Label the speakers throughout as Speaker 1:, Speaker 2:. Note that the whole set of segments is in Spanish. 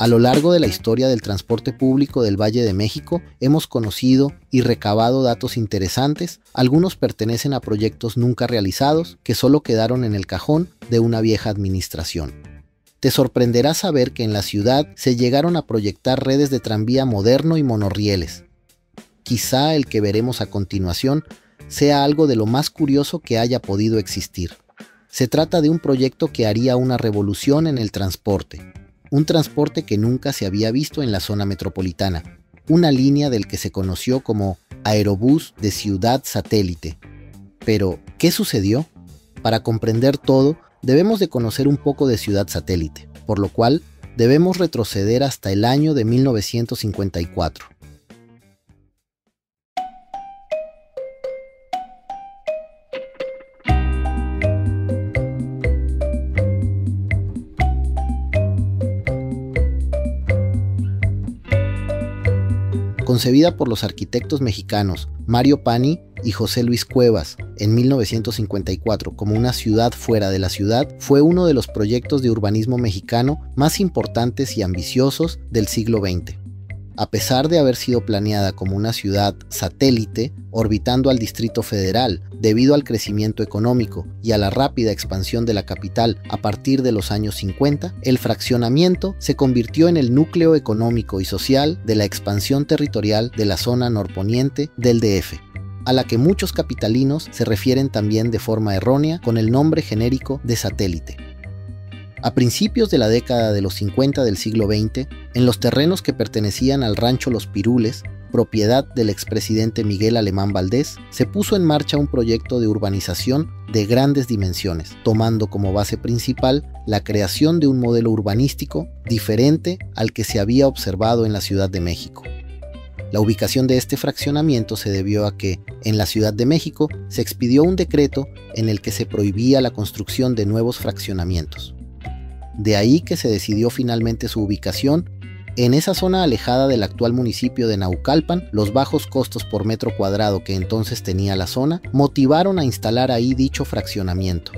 Speaker 1: A lo largo de la historia del transporte público del Valle de México hemos conocido y recabado datos interesantes, algunos pertenecen a proyectos nunca realizados que solo quedaron en el cajón de una vieja administración. Te sorprenderá saber que en la ciudad se llegaron a proyectar redes de tranvía moderno y monorrieles. Quizá el que veremos a continuación sea algo de lo más curioso que haya podido existir. Se trata de un proyecto que haría una revolución en el transporte, un transporte que nunca se había visto en la zona metropolitana, una línea del que se conoció como Aerobús de Ciudad Satélite. Pero, ¿qué sucedió? Para comprender todo, debemos de conocer un poco de Ciudad Satélite, por lo cual debemos retroceder hasta el año de 1954. Concebida por los arquitectos mexicanos Mario Pani y José Luis Cuevas en 1954 como una ciudad fuera de la ciudad, fue uno de los proyectos de urbanismo mexicano más importantes y ambiciosos del siglo XX a pesar de haber sido planeada como una ciudad satélite orbitando al Distrito Federal debido al crecimiento económico y a la rápida expansión de la capital a partir de los años 50, el fraccionamiento se convirtió en el núcleo económico y social de la expansión territorial de la zona norponiente del DF a la que muchos capitalinos se refieren también de forma errónea con el nombre genérico de satélite. A principios de la década de los 50 del siglo XX, en los terrenos que pertenecían al rancho Los Pirules, propiedad del expresidente Miguel Alemán Valdés, se puso en marcha un proyecto de urbanización de grandes dimensiones, tomando como base principal la creación de un modelo urbanístico diferente al que se había observado en la Ciudad de México. La ubicación de este fraccionamiento se debió a que, en la Ciudad de México, se expidió un decreto en el que se prohibía la construcción de nuevos fraccionamientos. De ahí que se decidió finalmente su ubicación en esa zona alejada del actual municipio de Naucalpan, los bajos costos por metro cuadrado que entonces tenía la zona motivaron a instalar ahí dicho fraccionamiento.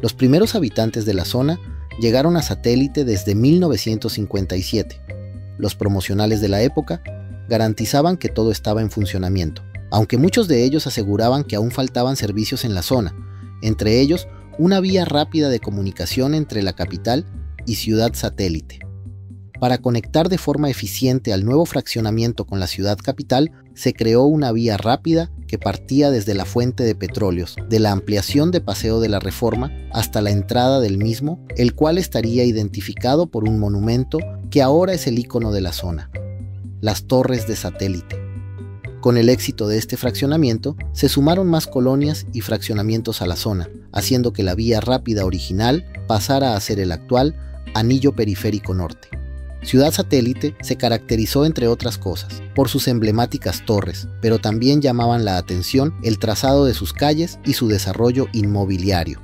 Speaker 1: Los primeros habitantes de la zona llegaron a satélite desde 1957. Los promocionales de la época garantizaban que todo estaba en funcionamiento, aunque muchos de ellos aseguraban que aún faltaban servicios en la zona, entre ellos una vía rápida de comunicación entre la capital y ciudad satélite. Para conectar de forma eficiente al nuevo fraccionamiento con la ciudad capital, se creó una vía rápida que partía desde la fuente de petróleos, de la ampliación de Paseo de la Reforma hasta la entrada del mismo, el cual estaría identificado por un monumento que ahora es el icono de la zona, las torres de satélite. Con el éxito de este fraccionamiento, se sumaron más colonias y fraccionamientos a la zona, haciendo que la vía rápida original pasara a ser el actual Anillo Periférico Norte. Ciudad Satélite se caracterizó, entre otras cosas, por sus emblemáticas torres, pero también llamaban la atención el trazado de sus calles y su desarrollo inmobiliario.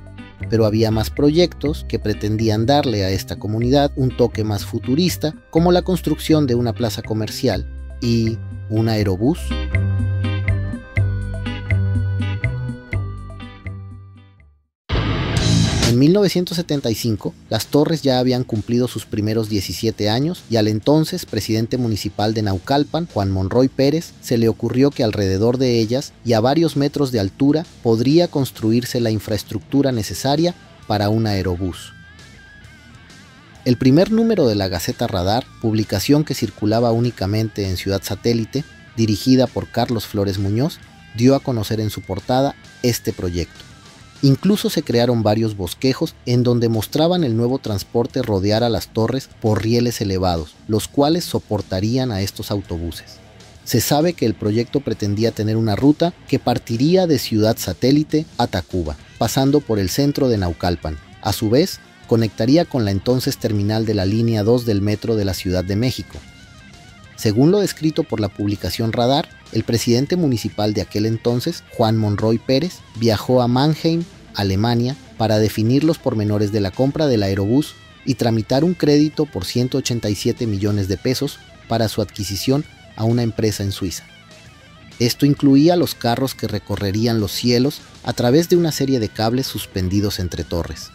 Speaker 1: Pero había más proyectos que pretendían darle a esta comunidad un toque más futurista, como la construcción de una plaza comercial y un aerobús. En 1975, las torres ya habían cumplido sus primeros 17 años y al entonces presidente municipal de Naucalpan, Juan Monroy Pérez, se le ocurrió que alrededor de ellas y a varios metros de altura podría construirse la infraestructura necesaria para un aerobús. El primer número de la Gaceta Radar, publicación que circulaba únicamente en Ciudad Satélite, dirigida por Carlos Flores Muñoz, dio a conocer en su portada este proyecto. Incluso se crearon varios bosquejos en donde mostraban el nuevo transporte rodear a las torres por rieles elevados, los cuales soportarían a estos autobuses. Se sabe que el proyecto pretendía tener una ruta que partiría de Ciudad Satélite a Tacuba, pasando por el centro de Naucalpan. A su vez, conectaría con la entonces terminal de la línea 2 del metro de la Ciudad de México. Según lo descrito por la publicación Radar, el presidente municipal de aquel entonces, Juan Monroy Pérez, viajó a Mannheim, Alemania, para definir los pormenores de la compra del aerobús y tramitar un crédito por 187 millones de pesos para su adquisición a una empresa en Suiza. Esto incluía los carros que recorrerían los cielos a través de una serie de cables suspendidos entre torres.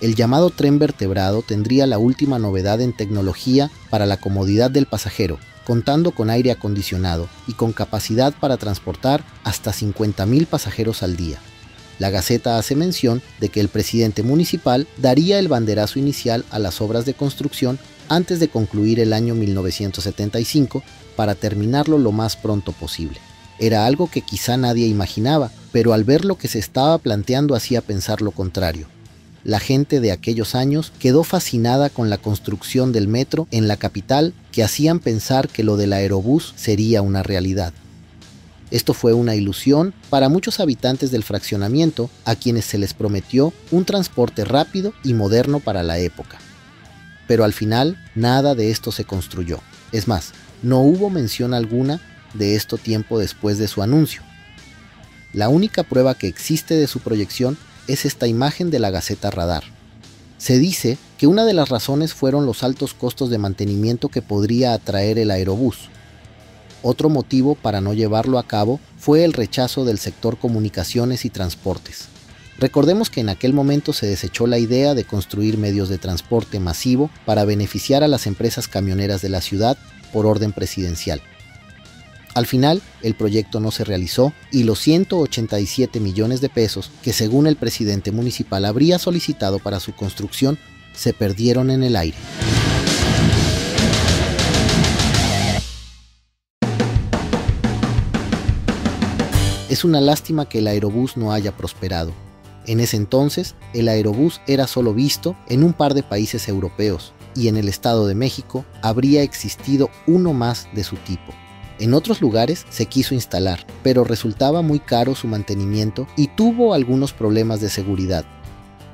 Speaker 1: El llamado tren vertebrado tendría la última novedad en tecnología para la comodidad del pasajero, contando con aire acondicionado y con capacidad para transportar hasta 50.000 pasajeros al día. La Gaceta hace mención de que el presidente municipal daría el banderazo inicial a las obras de construcción antes de concluir el año 1975 para terminarlo lo más pronto posible. Era algo que quizá nadie imaginaba, pero al ver lo que se estaba planteando hacía pensar lo contrario. La gente de aquellos años quedó fascinada con la construcción del metro en la capital que hacían pensar que lo del aerobús sería una realidad. Esto fue una ilusión para muchos habitantes del fraccionamiento a quienes se les prometió un transporte rápido y moderno para la época. Pero al final nada de esto se construyó. Es más, no hubo mención alguna de esto tiempo después de su anuncio. La única prueba que existe de su proyección es esta imagen de la Gaceta Radar. Se dice que una de las razones fueron los altos costos de mantenimiento que podría atraer el aerobús, otro motivo para no llevarlo a cabo fue el rechazo del sector comunicaciones y transportes. Recordemos que en aquel momento se desechó la idea de construir medios de transporte masivo para beneficiar a las empresas camioneras de la ciudad por orden presidencial. Al final, el proyecto no se realizó y los 187 millones de pesos que según el presidente municipal habría solicitado para su construcción se perdieron en el aire. Es una lástima que el aerobús no haya prosperado. En ese entonces, el aerobús era solo visto en un par de países europeos y en el Estado de México habría existido uno más de su tipo. En otros lugares se quiso instalar, pero resultaba muy caro su mantenimiento y tuvo algunos problemas de seguridad.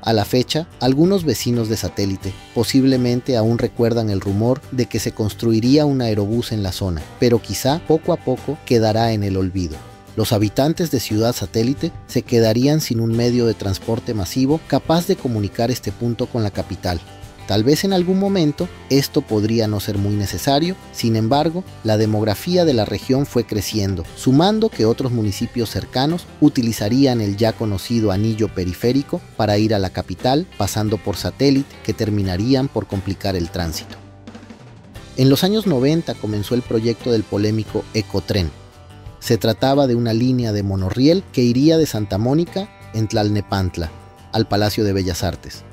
Speaker 1: A la fecha, algunos vecinos de satélite posiblemente aún recuerdan el rumor de que se construiría un aerobús en la zona, pero quizá poco a poco quedará en el olvido los habitantes de Ciudad Satélite se quedarían sin un medio de transporte masivo capaz de comunicar este punto con la capital. Tal vez en algún momento esto podría no ser muy necesario, sin embargo, la demografía de la región fue creciendo, sumando que otros municipios cercanos utilizarían el ya conocido anillo periférico para ir a la capital, pasando por satélite, que terminarían por complicar el tránsito. En los años 90 comenzó el proyecto del polémico Ecotren, se trataba de una línea de monorriel que iría de Santa Mónica, en Tlalnepantla, al Palacio de Bellas Artes.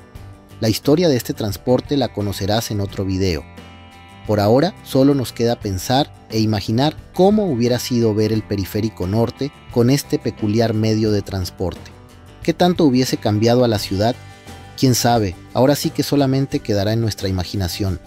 Speaker 1: La historia de este transporte la conocerás en otro video. Por ahora solo nos queda pensar e imaginar cómo hubiera sido ver el periférico norte con este peculiar medio de transporte. ¿Qué tanto hubiese cambiado a la ciudad? Quién sabe, ahora sí que solamente quedará en nuestra imaginación.